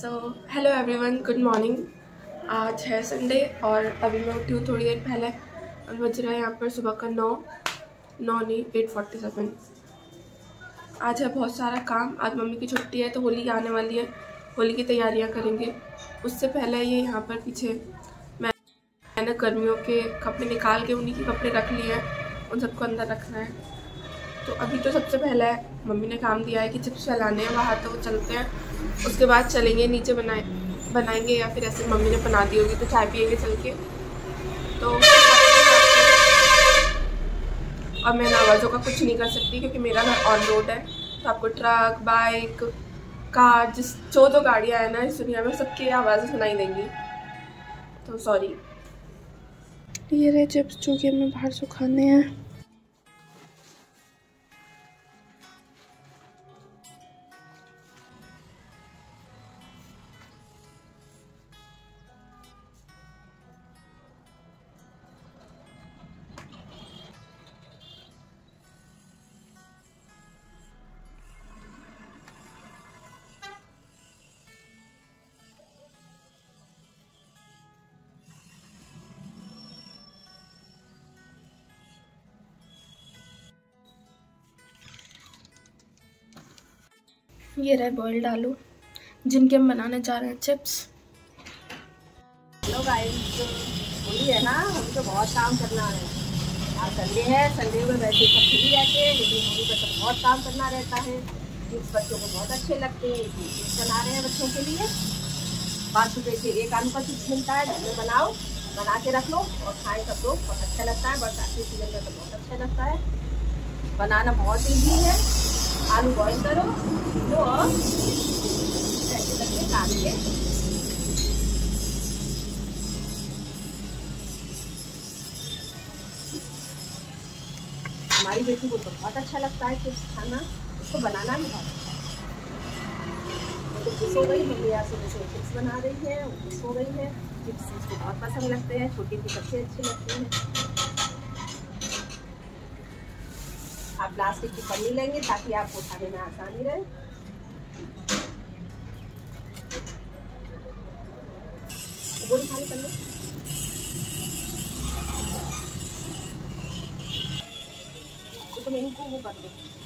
So hello everyone good morning आज है Sunday और अभी मैं उठी हूँ थोड़ी देर पहले और बज रहा है यहाँ पर सुबह का नौ। नौ नहीं एट फोर्टी सेवन आज है बहुत सारा काम। आज मम्मी की छुट्टी है तो होली आने वाली है। होली की तैयारियाँ करेंगे। उससे पहले ये यहाँ पर पीछे मैं मैंने गर्मियों के कपड़े निकाल के उन्हीं के कपड़े रख लिए हैं। उन सबको अंदर रखना है। तो अभी तो सबसे पहले मम्मी ने काम दिया है कि चिप्स फैलाने हैं बाहर तो चलते हैं। उसके बाद चलेंगे, नीचे बनाए, बनाएँगे या फिर ऐसे मम्मी ने बना दी होगी तो चाय पियेंगे चल के तो अब मैं आवाज़ों का कुछ नहीं कर सकती क्योंकि मेरा घर ऑन रोड है। तो आपको ट्रक बाइक कार जिस, जो जो गाड़ियाँ हैं ना, इस दुनिया में सबकी आवाज़ें सुनाई देंगी। तो सॉरी ये रहे चिप्स जो कि हमें बाहर सुखाने हैं। ये रहे बॉइल्ड आलू, जिनके हम बनाने जा रहे हैं चिप्स हेलो गाइस होली है ना, हम तो बहुत काम करना है। आज संडे है संडे में वैसे सब फ्री रहते हैं, लेकिन होली पर तो बहुत काम करना रहता है। चिप्स बच्चों को बहुत अच्छे लगते हैं चिप्स बना रहे हैं बच्चों के लिए। पाँच रुपये के एक आलू का चिप्स मिलता है घर में बनाओ, बना के रख लो और खाएँ सब लोग, बहुत अच्छा लगता है बरसात के सीज़न में तो बहुत अच्छा लगता है। बनाना बहुत ईजी है। आलू बॉईल करो के। हमारी बेटी को तो बहुत अच्छा लगता है चिप्स खाना, उसको बनाना भी बहुत अच्छा तो खुश हो गई, मम्मी यहाँ से जैसे चिप्स बना रही है खुश हो गई है। चिप्स उसको बहुत पसंद लगते हैं छोटी थी सबसे अच्छे लगते हैं। प्लास्टिक की पन्नी लेंगे ताकि आपको उठाने में आसानी रहे। तो इनको वो कर दूँ।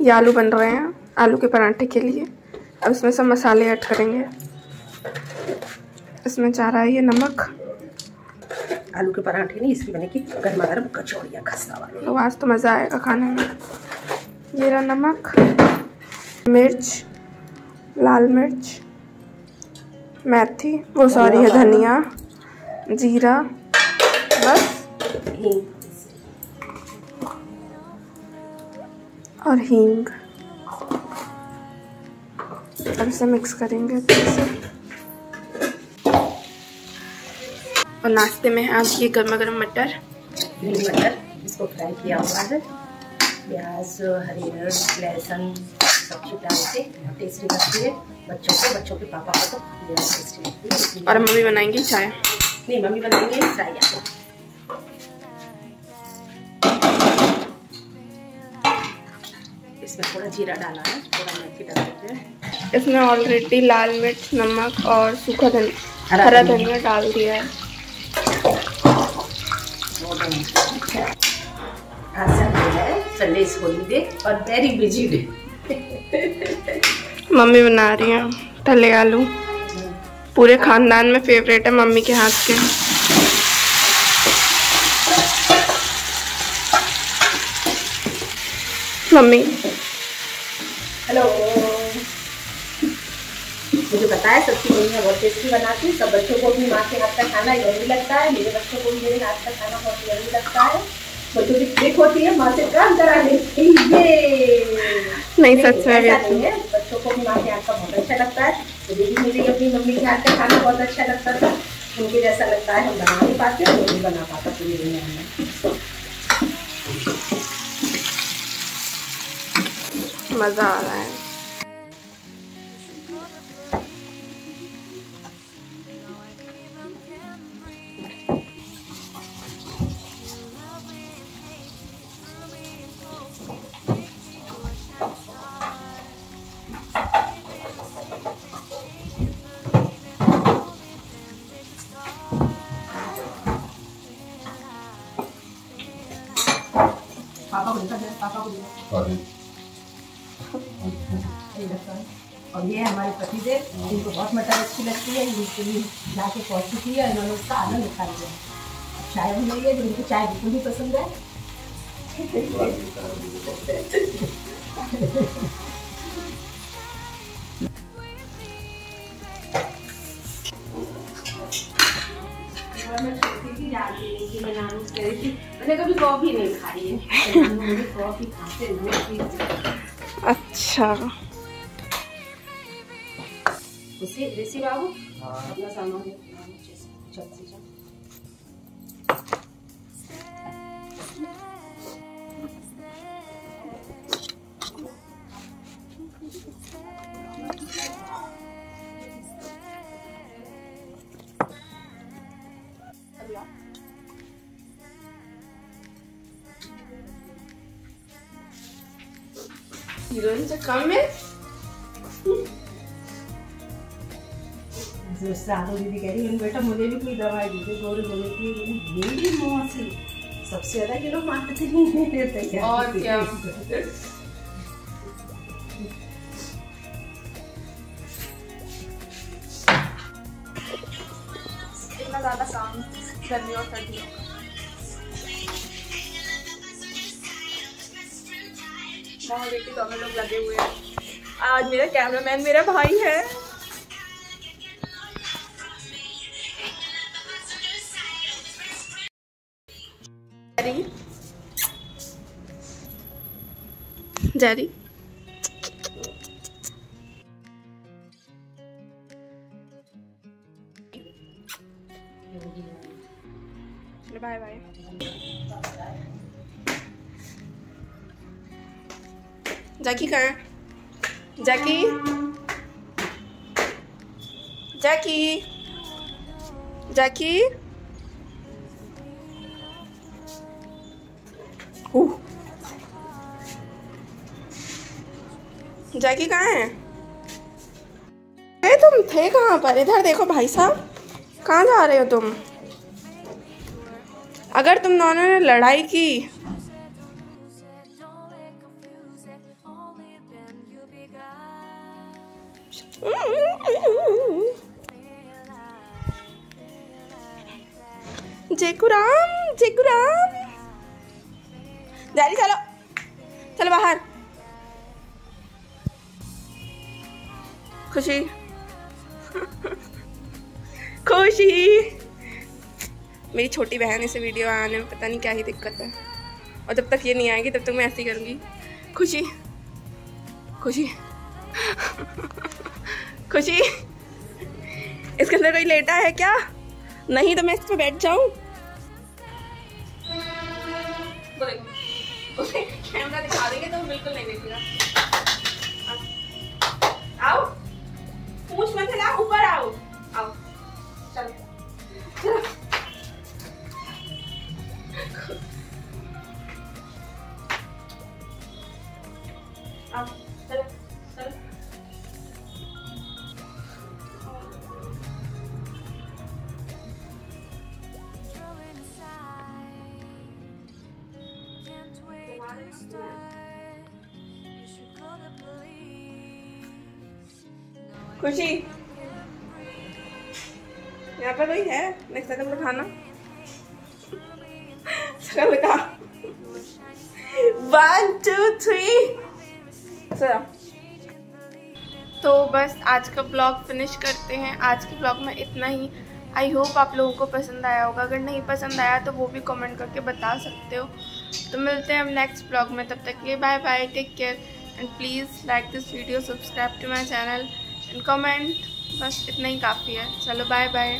ये आलू बन रहे हैं आलू के पराठे के लिए। अब इसमें सब मसाले ऐड करेंगे। इसमें जा रहा है ये नमक। आलू के पराठे नहीं इसकी बनेगी गर्मा गर्म कचौड़ियाँ खस्ता वाली। तो आज तो मज़ा आएगा खाने में। ये रहा नमक मिर्च लाल मिर्च मेथी वो सॉरी है धनिया जीरा बस। हींग। और हींग। अब इसे मिक्स करेंगे अच्छे से। और नाश्ते में आज ये गर्मा गर्म मटर। ग्रीन मटर इसको फ्राई किया हुआ है। प्याज हरी मिर्च लहसुन सब्ज़ी डाल के टेस्टी लगती है। बच्चों को बच्चों के पापा को तो टेस्टी लगती है। और मम्मी बनाएँगी चाय? नहीं मम्मी बनाएँगे चाय। आपको थोड़ा जीरा डाला है थोड़ा मेथी डाल देते हैं। इसमें ऑलरेडी लाल मिर्च नमक और सूखा धनिया हरा धनिया। डाल दिया है। संडे है हॉलीडे और वेरी बिज़ी डे मम्मी बना रही हैं तले आलू। पूरे खानदान में फेवरेट है मम्मी के हाथ के। मम्मी हेलो मुझे पता है सबकी मम्मियाँ बहुत टेस्टी बनाती है सब बच्चों को भी माँ के हाथ का खाना ज़रूरी लगता है मेरे बच्चों को भी मेरे हाथ का खाना बहुत ज़रूरी लगता है। बच्चों की ट्रिक होती है माँ से काम कराने की ये। नहीं सच में नहीं है। बच्चों को भी माँ के हाथ का बहुत अच्छा लगता है। तो दीदी मुझे अपनी मम्मी के हाथ का खाना बहुत अच्छा लगता था। उनके जैसा लगता है हम बना नहीं पाते वो नहीं बना पाता पूरी दुनिया में। मज़ा आ रहा है पापा को देखा जाए पापा को देखा ये लगता है। और ये हमारे पतिदेव, इनको बहुत मटर अच्छी लगती है, इनके लिए ला के पहुँच चुकी है, इन्होंने उसका आनंद उठा लिया अब चाय भी नहीं है जिनको चाय बिल्कुल भी पसंद है। मैंने कभी कॉफ़ी नहीं खाई है कॉफ़ी खाते अच्छा। ऋषि बाबू? अपना सामान चल से चल हीरोइन से कम है साधु दीदी कह रही है बेटा मुझे भी कोई दवाई दीजिए गोरे गोरे की। मेरी मौसी सबसे ज़्यादा ये लोग मार्केटिंग नहीं देते हैं और क्या? इतना ज़्यादा काम गर्मी और सर्दियों का वहाँ देखिए दोनों लोग लगे हुए हैं। आज मेरा कैमरामैन मेरा भाई है। जैरी बाय बाय जैकी कहाँ जैकी जैकी जैकी जैकी कहाँ है? अरे तुम थे कहाँ पर? इधर देखो भाई साहब। कहाँ जा रहे हो तुम? अगर तुम दोनों ने लड़ाई की। जेकुराम जेकुराम चलो चलो बाहर। खुशी। खुशी। मेरी छोटी बहन इसे वीडियो आने में पता नहीं क्या ही दिक्कत है। और जब तक ये नहीं आएगी, तब तक मैं ऐसे करूँगी। खुशी। खुशी। खुशी। इसके अंदर कोई लेटा है क्या? नहीं तो मैं इस पर बैठ जाऊँ। कैमरा दिखा देंगे तो बिल्कुल नहीं देखेगा। पूछ मत हिला ऊपर आओ। आओ। चलो। चलो। आओ। खुशी। यहाँ पर कोई है? नेक्स्ट टाइम खाना। का वन टू थ्री तो बस आज का ब्लॉग फिनिश करते हैं। आज के ब्लॉग में इतना ही। आई होप आप लोगों को पसंद आया होगा। अगर नहीं पसंद आया तो वो भी कमेंट करके बता सकते हो। तो मिलते हैं हम नेक्स्ट ब्लॉग में। तब तक के लिए bye bye take care and please like this video subscribe to my channel and comment बस इतना ही काफ़ी है। चलो बाय बाय